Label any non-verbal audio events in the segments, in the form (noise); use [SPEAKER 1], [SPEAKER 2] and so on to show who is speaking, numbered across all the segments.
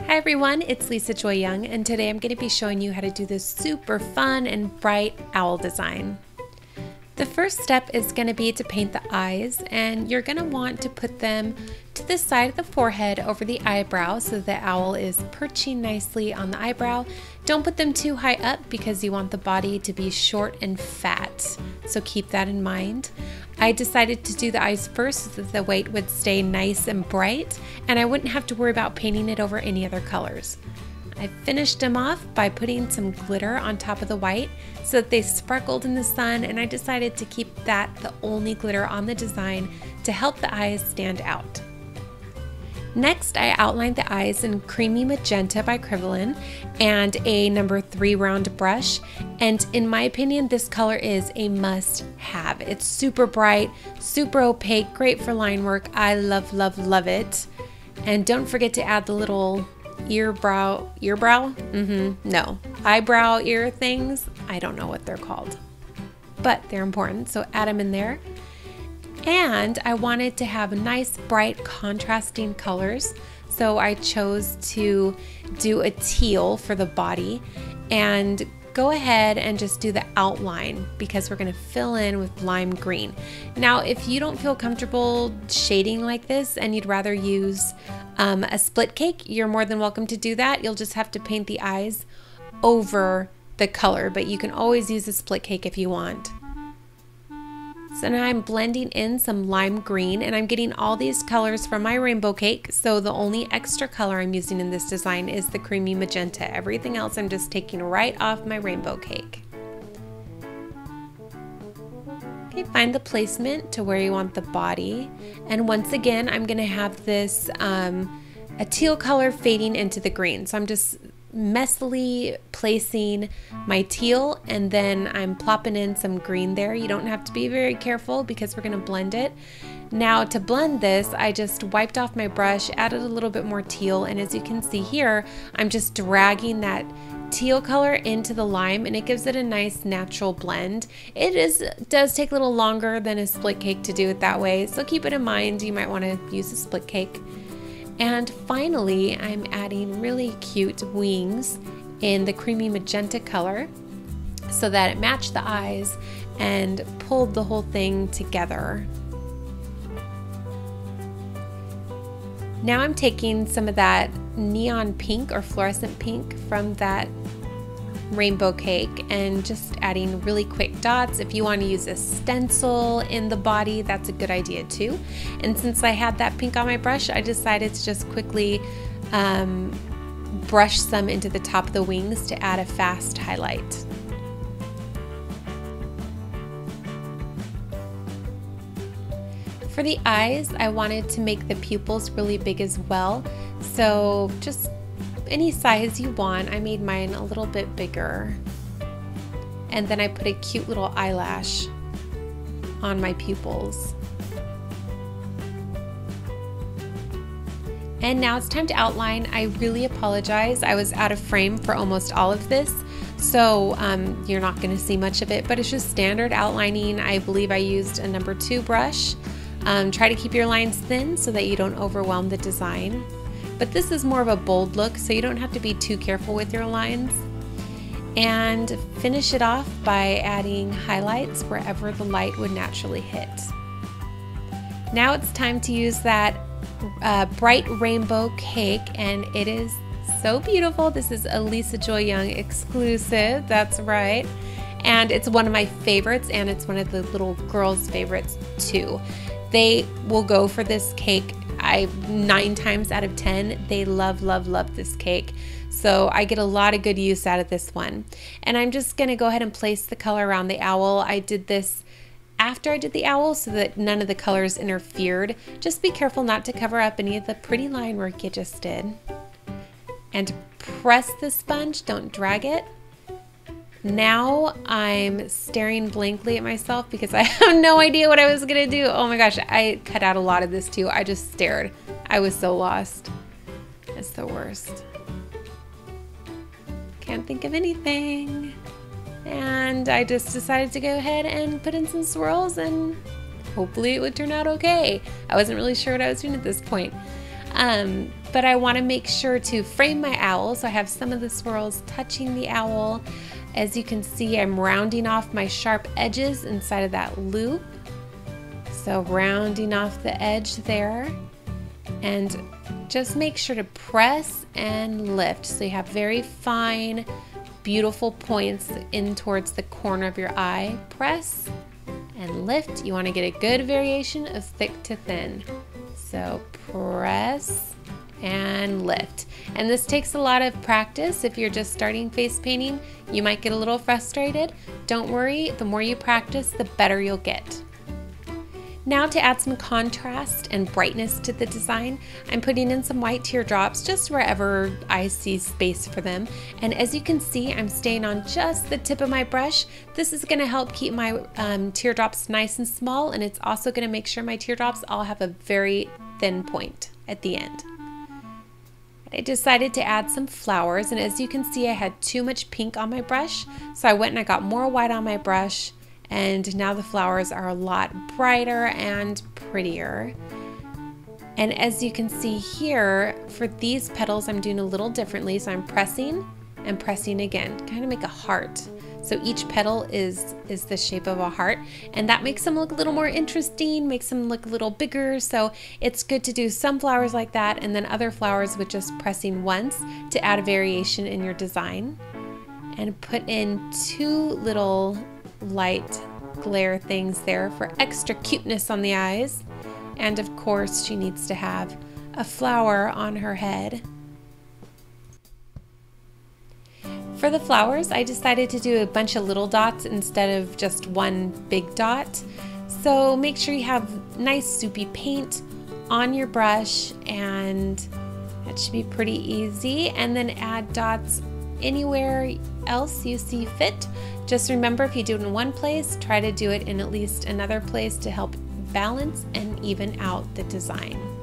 [SPEAKER 1] Hi everyone, it's Lisa Joy Young, and today I'm going to be showing you how to do this super fun and bright owl design. The first step is going to be to paint the eyes, and you're going to want to put them to the side of the forehead over the eyebrow so the owl is perching nicely on the eyebrow. Don't put them too high up because you want the body to be short and fat, so keep that in mind. I decided to do the eyes first so that the white would stay nice and bright and I wouldn't have to worry about painting it over any other colors. I finished them off by putting some glitter on top of the white so that they sparkled in the sun and I decided to keep that the only glitter on the design to help the eyes stand out. Next, I outlined the eyes in Creamy Magenta by Kryvaline and a number three round brush. And in my opinion, this color is a must have. It's super bright, super opaque, great for line work. I love, love, love it. And don't forget to add the little ear brow, ear brow? Mm-hmm, no. Eyebrow ear things. I don't know what they're called, but they're important. So add them in there. And I wanted to have nice, bright, contrasting colors. So I chose to do a teal for the body and go ahead and just do the outline because we're going to fill in with lime green. Now, if you don't feel comfortable shading like this and you'd rather use um, a split cake, you're more than welcome to do that. You'll just have to paint the eyes over the color, but you can always use a split cake if you want. So now I'm blending in some lime green and I'm getting all these colors from my rainbow cake. So the only extra color I'm using in this design is the creamy magenta. Everything else I'm just taking right off my rainbow cake. Okay, find the placement to where you want the body. And once again, I'm gonna have this um, a teal color fading into the green. So I'm just messily placing my teal and then I'm plopping in some green there. You don't have to be very careful because we're going to blend it. Now to blend this, I just wiped off my brush, added a little bit more teal, and as you can see here, I'm just dragging that teal color into the lime and it gives it a nice natural blend. It is does take a little longer than a split cake to do it that way, so keep it in mind. You might want to use a split cake. And finally, I'm adding really cute wings in the creamy magenta color so that it matched the eyes and pulled the whole thing together. Now I'm taking some of that neon pink or fluorescent pink from that rainbow cake and just adding really quick dots. If you want to use a stencil in the body, that's a good idea too. And since I had that pink on my brush, I decided to just quickly um, brush some into the top of the wings to add a fast highlight. For the eyes, I wanted to make the pupils really big as well. So just any size you want. I made mine a little bit bigger. And then I put a cute little eyelash on my pupils. And now it's time to outline. I really apologize. I was out of frame for almost all of this. So um, you're not going to see much of it, but it's just standard outlining. I believe I used a number two brush. Um, try to keep your lines thin so that you don't overwhelm the design but this is more of a bold look, so you don't have to be too careful with your lines. And finish it off by adding highlights wherever the light would naturally hit. Now it's time to use that uh, bright rainbow cake, and it is so beautiful. This is a Lisa Joy Young exclusive, that's right. And it's one of my favorites, and it's one of the little girls' favorites too. They will go for this cake I nine times out of 10, they love, love, love this cake. So I get a lot of good use out of this one. And I'm just gonna go ahead and place the color around the owl. I did this after I did the owl so that none of the colors interfered. Just be careful not to cover up any of the pretty line work you just did. And press the sponge, don't drag it. Now I'm staring blankly at myself because I (laughs) have no idea what I was gonna do. Oh my gosh, I cut out a lot of this too. I just stared. I was so lost. It's the worst. Can't think of anything. And I just decided to go ahead and put in some swirls and hopefully it would turn out okay. I wasn't really sure what I was doing at this point. Um, but I want to make sure to frame my owl. So I have some of the swirls touching the owl. As you can see, I'm rounding off my sharp edges inside of that loop. So rounding off the edge there. And just make sure to press and lift. So you have very fine, beautiful points in towards the corner of your eye. Press and lift. You want to get a good variation of thick to thin. So press and lift. And this takes a lot of practice. If you're just starting face painting, you might get a little frustrated. Don't worry, the more you practice, the better you'll get. Now to add some contrast and brightness to the design, I'm putting in some white teardrops just wherever I see space for them. And as you can see, I'm staying on just the tip of my brush. This is gonna help keep my um, teardrops nice and small and it's also gonna make sure my teardrops all have a very thin point at the end. I decided to add some flowers and as you can see I had too much pink on my brush so I went and I got more white on my brush and now the flowers are a lot brighter and prettier. And as you can see here, for these petals, I'm doing a little differently. So I'm pressing and pressing again, kind of make a heart. So each petal is, is the shape of a heart and that makes them look a little more interesting, makes them look a little bigger. So it's good to do some flowers like that and then other flowers with just pressing once to add a variation in your design. And put in two little light glare things there for extra cuteness on the eyes. And of course, she needs to have a flower on her head. For the flowers, I decided to do a bunch of little dots instead of just one big dot. So make sure you have nice soupy paint on your brush and that should be pretty easy. And then add dots anywhere else you see fit. Just remember if you do it in one place, try to do it in at least another place to help balance and even out the design.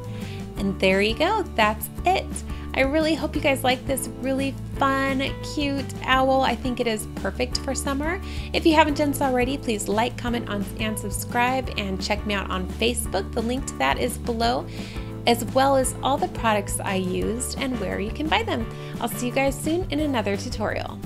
[SPEAKER 1] And there you go, that's it. I really hope you guys like this really fun, cute owl. I think it is perfect for summer. If you haven't done so already, please like, comment on, and subscribe and check me out on Facebook. The link to that is below as well as all the products I used and where you can buy them. I'll see you guys soon in another tutorial.